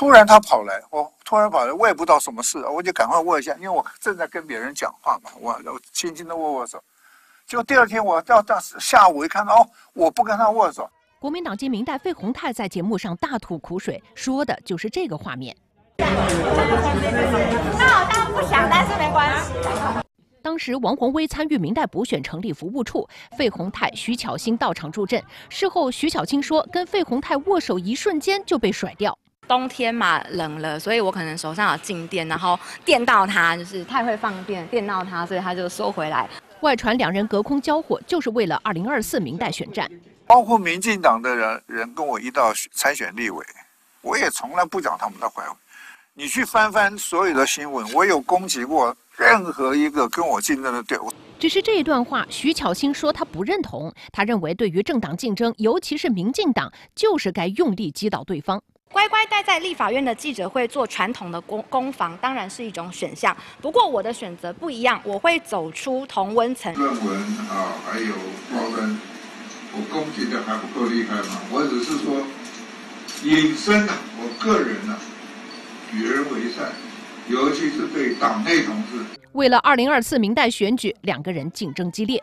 突然他跑来，我突然跑来，我也不知道什么事，我就赶快握一下，因为我正在跟别人讲话嘛，我我轻轻的握握手。结果第二天我到到下午一看到，哦，我不跟他握手。国民党籍明代费鸿泰在节目上大吐苦水，说的就是这个画面。那我当不想，但是没关系。当时王宏威参与明代补选成立服务处，费鸿泰、徐巧芯到场助阵。事后，徐巧芯说，跟费鸿泰握手一瞬间就被甩掉。冬天嘛，冷了，所以我可能手上有静电，然后电到它，就是太会放电，电到它，所以它就收回来。外传两人隔空交火，就是为了二零二四明代选战。包括民进党的人人跟我一道参选立委，我也从来不讲他们的坏话。你去翻翻所有的新闻，我有攻击过任何一个跟我竞争的队伍。只是这一段话，徐巧芯说他不认同。他认为，对于政党竞争，尤其是民进党，就是该用力击倒对方。乖乖待在立法院的记者会做传统的攻攻防，当然是一种选项。不过我的选择不一样，我会走出同温层。论文啊，还有高登。我攻击的还不够厉害吗？我只是说，隐身啊，我个人呢，与人为善，尤其是对党内同志。为了二零二四明代选举，两个人竞争激烈。